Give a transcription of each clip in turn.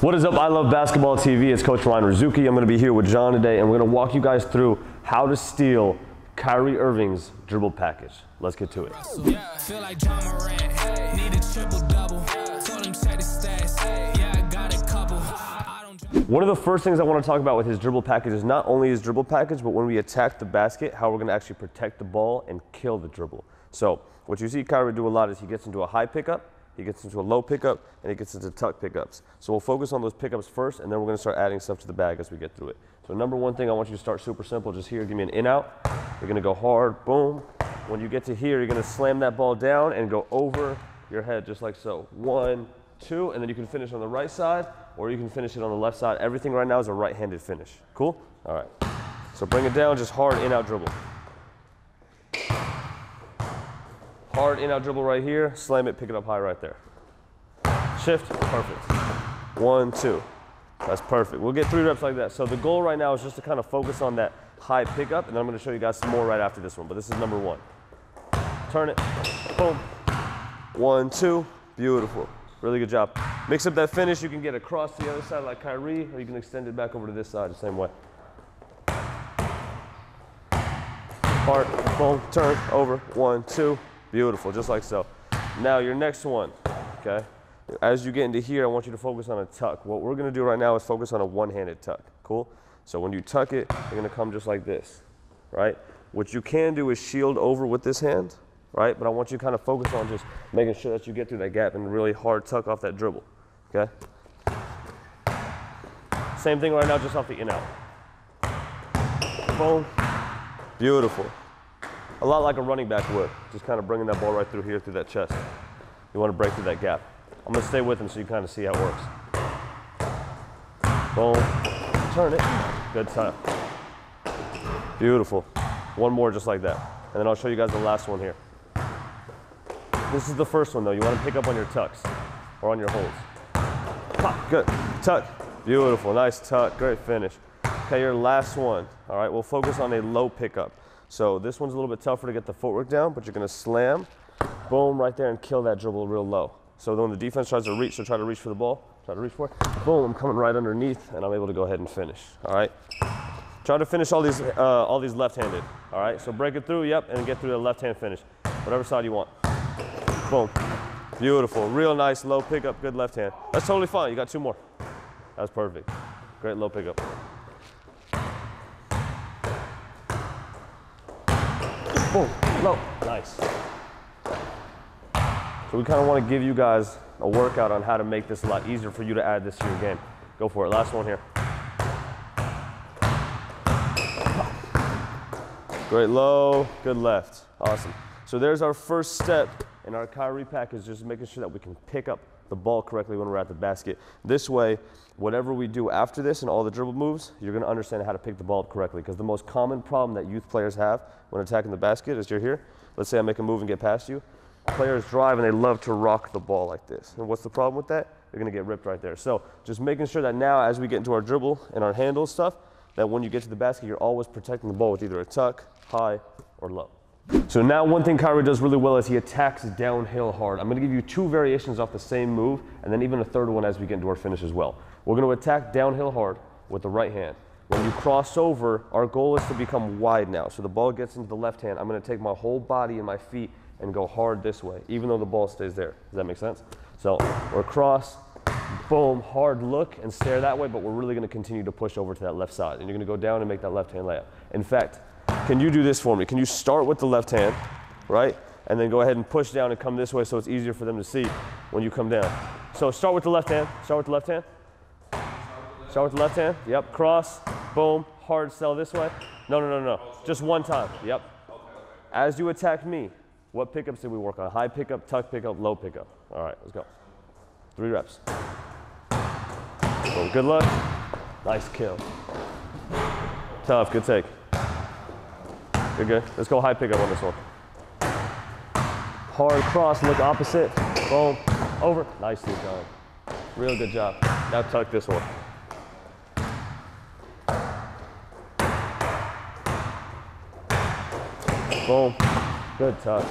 What is up? I love basketball TV. It's Coach Ryan Razooky. I'm going to be here with John today, and we're going to walk you guys through how to steal Kyrie Irving's dribble package. Let's get to it. Yeah, feel like Ja Morant. Need a triple double. Told him check the stats. Yeah, I got a couple. One of the first things I want to talk about with his dribble package is not only his dribble package, but when we attack the basket, how we're going to actually protect the ball and kill the dribble. So what you see Kyrie do a lot is he gets into a high pickup, he gets into a low pickup, and he gets into tuck pickups. So we'll focus on those pickups first, and then we're going to start adding stuff to the bag as we get through it. So number one thing, I want you to start super simple. Just here, give me an in out. You're going to go hard, boom. When you get to here, you're going to slam that ball down and go over your head just like so. One, two, and then you can finish on the right side, or you can finish it on the left side. Everything right now is a right-handed finish. Cool? All right. So bring it down, just hard in out dribble. Hard in out dribble right here, slam it, pick it up high right there. Shift, perfect. One, two. That's perfect. We'll get three reps like that. So the goal right now is just to kind of focus on that high pickup, and then I'm going to show you guys some more right after this one. But this is number one. Turn it, boom. One, two, beautiful. Really good job. Mix up that finish. You can get across to the other side like Kyrie, or you can extend it back over to this side the same way. Part, boom, turn, over, one, two, beautiful, just like so. Now your next one, okay? As you get into here, I want you to focus on a tuck. What we're gonna do right now is focus on a one-handed tuck, cool? So when you tuck it, you're gonna come just like this, right? What you can do is shield over with this hand, right? But I want you to kind of focus on just making sure that you get through that gap and really hard tuck off that dribble, okay? Same thing right now, just off the in out. Boom. Beautiful. A lot like a running back would, just kind of bringing that ball right through here, through that chest. You want to break through that gap. I'm going to stay with him so you kind of see how it works. Boom. Turn it. Good time. Beautiful. One more just like that. And then I'll show you guys the last one here. This is the first one though. You want to pick up on your tucks or on your holds. Pop. Good. Tuck. Beautiful. Nice tuck. Great finish. Okay, your last one. All right, we'll focus on a low pickup. So this one's a little bit tougher to get the footwork down, but you're gonna slam, boom, right there and kill that dribble real low. So when the defense tries to reach, so try to reach for the ball, try to reach for it, boom, I'm coming right underneath and I'm able to go ahead and finish, all right? Try to finish all these, uh, all these left-handed, all right? So break it through, yep, and get through the left-hand finish, whatever side you want. Boom, beautiful, real nice low pickup, good left hand. That's totally fine, you got two more. That's perfect, great low pickup. Boom, low, nice. So we kind of want to give you guys a workout on how to make this a lot easier for you to add this to your game. Go for it, last one here. Great low, good left, awesome. So there's our first step in our Kyrie package, is just making sure that we can pick up the ball correctly when we're at the basket. This way, whatever we do after this and all the dribble moves, you're going to understand how to pick the ball up correctly. Because the most common problem that youth players have when attacking the basket is you're here. Let's say I make a move and get past you. Players drive and they love to rock the ball like this. And what's the problem with that? They're going to get ripped right there. So just making sure that now, as we get into our dribble and our handle stuff, that when you get to the basket, you're always protecting the ball with either a tuck, high, or low. So now one thing Kyrie does really well is he attacks downhill hard. I'm gonna give you two variations off the same move and then even a third one as we get into our finish as well. We're gonna attack downhill hard with the right hand. When you cross over, our goal is to become wide now. So the ball gets into the left hand. I'm gonna take my whole body and my feet and go hard this way, even though the ball stays there. Does that make sense? So we're cross, boom, hard look and stare that way, but we're really gonna continue to push over to that left side. And you're gonna go down and make that left hand layup. In fact, can you do this for me? Can you start with the left hand, right? And then go ahead and push down and come this way so it's easier for them to see when you come down. So start with the left hand. Start with the left hand. Start with the left hand. Yep. Cross. Boom. Hard sell this way. No, no, no, no. Just one time. Yep. As you attack me, what pickups did we work on? High pickup, tuck pickup, low pickup. All right, let's go. Three reps. Boom. Good luck. Nice kill. Tough. Good take. Good. Let's go high pickup on this one. Hard cross, look opposite. Boom. Over. Nicely done. Real good job. Now tuck this one. Boom. Good tuck.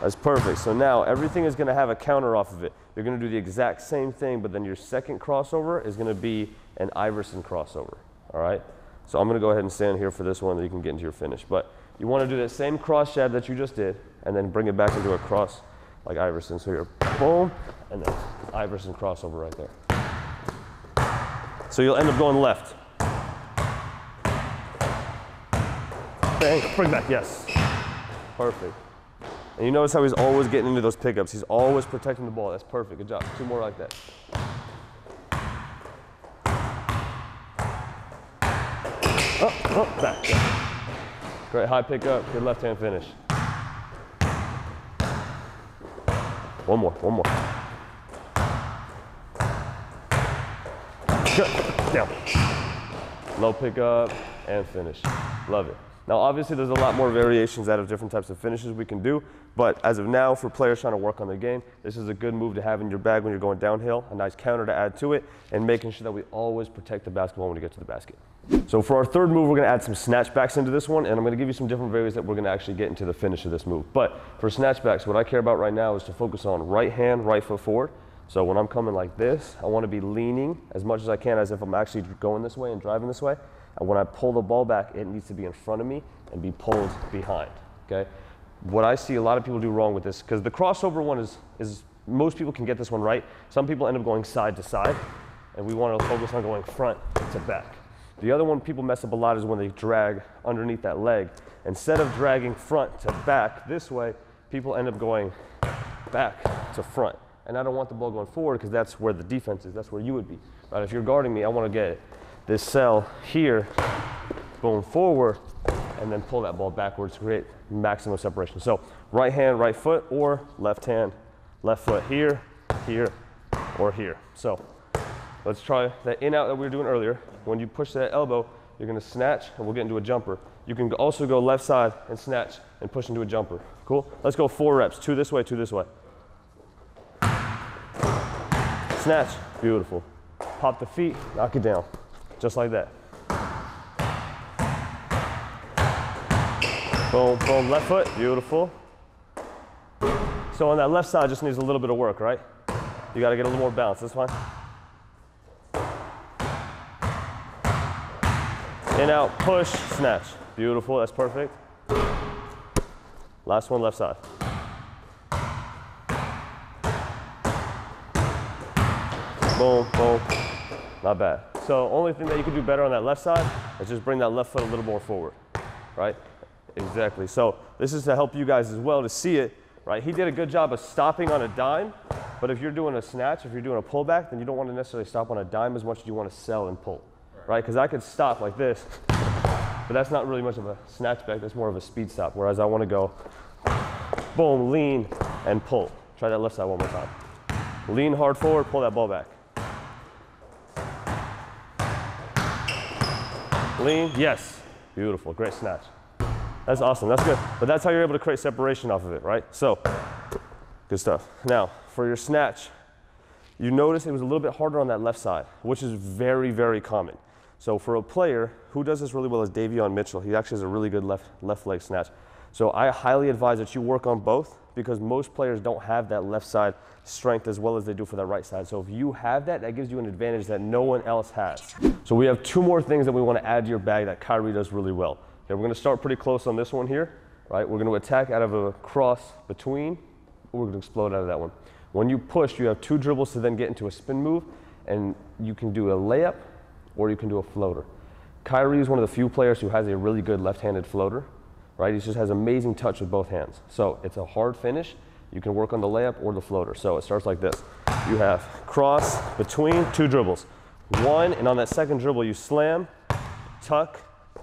That's perfect. So now everything is going to have a counter off of it. You're going to do the exact same thing, but then your second crossover is going to be an Iverson crossover. All right? So I'm going to go ahead and stand here for this one, that you can get into your finish. But you want to do that same cross jab that you just did, and then bring it back into a cross like Iverson. So you're boom, and then Iverson crossover right there. So you'll end up going left. Bang, bring back, yes. Perfect. And you notice how he's always getting into those pickups. He's always protecting the ball. That's perfect. Good job. Two more like that. Up, up, back. Great high pickup. Good left hand finish. One more, one more. Good. Down. Low pickup and finish. Love it. Now, obviously, there's a lot more variations out of different types of finishes we can do, but as of now, for players trying to work on the game, this is a good move to have in your bag when you're going downhill, a nice counter to add to it, and making sure that we always protect the basketball when we get to the basket. So for our third move, we're gonna add some snatchbacks into this one, and I'm gonna give you some different variations that we're gonna actually get into the finish of this move. But for snatchbacks, what I care about right now is to focus on right hand, right foot forward. So when I'm coming like this, I wanna be leaning as much as I can as if I'm actually going this way and driving this way. And when I pull the ball back, it needs to be in front of me and be pulled behind, okay? What I see a lot of people do wrong with this, because the crossover one is, is, most people can get this one right. Some people end up going side to side, and we want to focus on going front to back. The other one people mess up a lot is when they drag underneath that leg. Instead of dragging front to back this way, people end up going back to front. And I don't want the ball going forward because that's where the defense is. That's where you would be. Right? If you're guarding me, I want to get this sell here going forward and then pull that ball backwards to create maximum separation. So right hand, right foot, or left hand, left foot here, here, or here. So let's try that in out that we were doing earlier. When you push that elbow, you're gonna snatch and we'll get into a jumper. You can also go left side and snatch and push into a jumper. Cool? Let's go four reps, two this way, two this way. Snatch, beautiful. Pop the feet, knock it down, just like that. Boom, boom, left foot, beautiful. So on that left side just needs a little bit of work, right? You gotta get a little more balance, this one. In, out, push, snatch. Beautiful, that's perfect. Last one, left side. Boom, boom, not bad. So only thing that you can do better on that left side is just bring that left foot a little more forward, right? Exactly. So this is to help you guys as well to see it, right? He did a good job of stopping on a dime, but if you're doing a snatch, if you're doing a pullback, then you don't want to necessarily stop on a dime as much as you want to sell and pull, right? Because I could stop like this, but that's not really much of a snatch back. That's more of a speed stop. Whereas I want to go, boom, lean, and pull. Try that left side one more time. Lean hard forward, pull that ball back. Lean, yes. Beautiful, great snatch. That's awesome, that's good. But that's how you're able to create separation off of it, right? So, good stuff. Now, for your snatch, you notice it was a little bit harder on that left side, which is very, very common. So for a player who does this really well is Davion Mitchell. He actually has a really good left, left leg snatch. So I highly advise that you work on both because most players don't have that left side strength as well as they do for that right side. So if you have that, that gives you an advantage that no one else has. So we have two more things that we want to add to your bag that Kyrie does really well. Okay, we're going to start pretty close on this one here, right? We're going to attack out of a cross between, we're going to explode out of that one. When you push, you have two dribbles to then get into a spin move, and you can do a layup or you can do a floater. Kyrie is one of the few players who has a really good left-handed floater, right? He just has amazing touch with both hands. So it's a hard finish. You can work on the layup or the floater. So it starts like this. You have cross between two dribbles. One, and on that second dribble, you slam, tuck,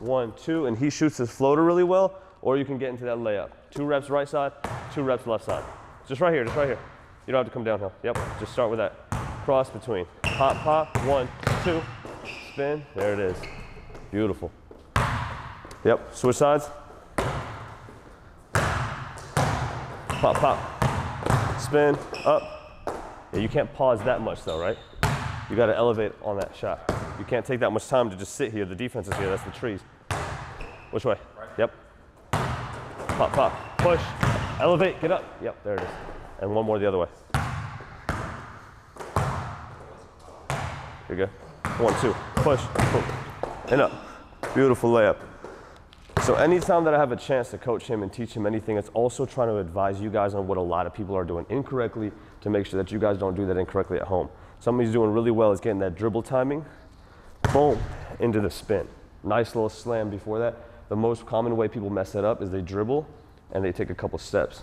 one, two, and he shoots his floater really well, or you can get into that layup. Two reps right side, two reps left side. Just right here, just right here. You don't have to come downhill. Yep, just start with that. Cross between. Pop, pop, one, two, spin, there it is. Beautiful. Yep, switch sides. Pop, pop, spin, up. Yeah, you can't pause that much though, right? You gotta elevate on that shot. You can't take that much time to just sit here. The defense is here, that's the trees. Which way? Right. Yep. Pop, pop, push, Elevate, get up. Yep, there it is. And one more the other way. Here you go. One, two, push, boom, and up. Beautiful layup. So anytime that I have a chance to coach him and teach him anything, it's also trying to advise you guys on what a lot of people are doing incorrectly to make sure that you guys don't do that incorrectly at home. Somebody's doing really well is getting that dribble timing, boom, into the spin. Nice little slam before that. The most common way people mess that up is they dribble and they take a couple steps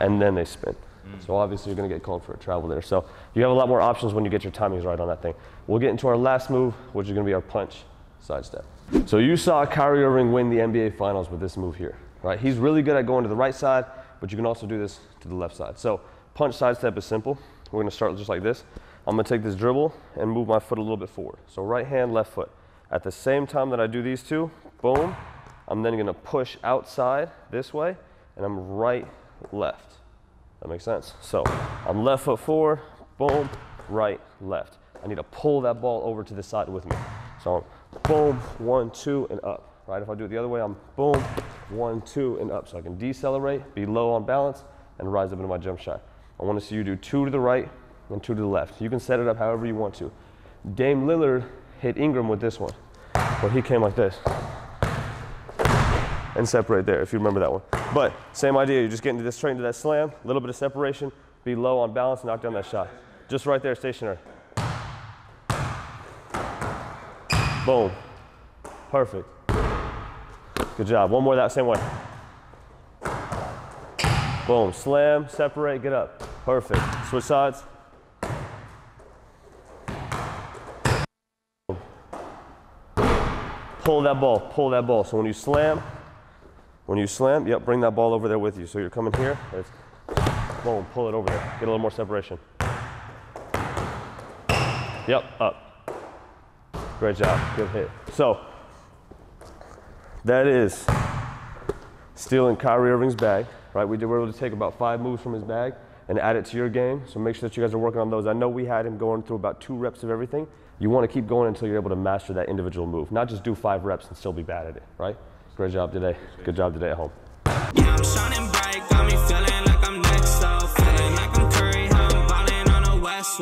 and then they spin. Mm. So obviously you're gonna get called for a travel there. So you have a lot more options when you get your timings right on that thing. We'll get into our last move, which is gonna be our punch sidestep. So you saw Kyrie Irving win the NBA Finals with this move here, right? He's really good at going to the right side, but you can also do this to the left side. So punch sidestep is simple. We're gonna start just like this. I'm gonna take this dribble and move my foot a little bit forward. So right hand, left foot. At the same time that I do these two, boom, I'm then gonna push outside this way, and I'm right, left. That makes sense? So I'm left foot forward, boom, right, left. I need to pull that ball over to the side with me. So I'm boom, one, two, and up. Right? If I do it the other way, I'm boom, one, two, and up. So I can decelerate, be low on balance, and rise up into my jump shot. I want to see you do two to the right and two to the left. You can set it up however you want to. Dame Lillard hit Ingram with this one, where he came like this and separate there, if you remember that one. But same idea, you're just get into this straight into that slam, a little bit of separation, be low on balance, knock down that shot. Just right there, stationary. Boom. Perfect. Good job. One more that same way. Boom. Slam, separate, get up. Perfect. Switch sides. Pull that ball, pull that ball. So when you slam, when you slam, yep, bring that ball over there with you. So you're coming here, it's boom, pull it over there. Get a little more separation. Yep, up. Great job, good hit. So that is stealing Kyrie Irving's bag, right? We we were able to take about five moves from his bag and add it to your game. So make sure that you guys are working on those. I know we had him going through about two reps of everything. You want to keep going until you're able to master that individual move, not just do five reps and still be bad at it, right? Great job today. Good job today at home. Yeah, bright, like next. Feeling like Curry, on the West